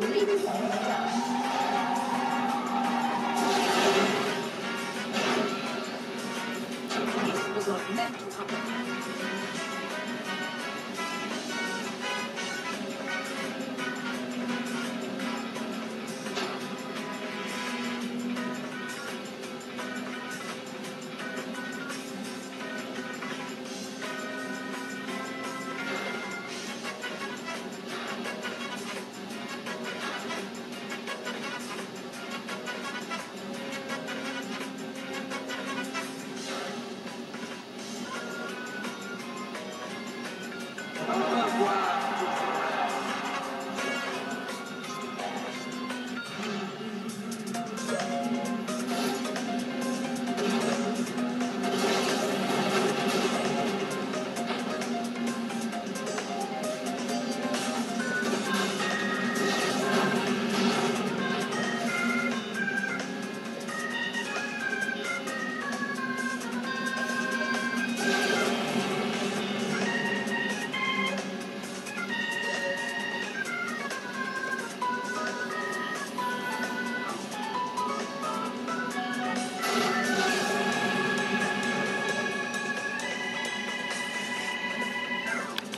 Vamos,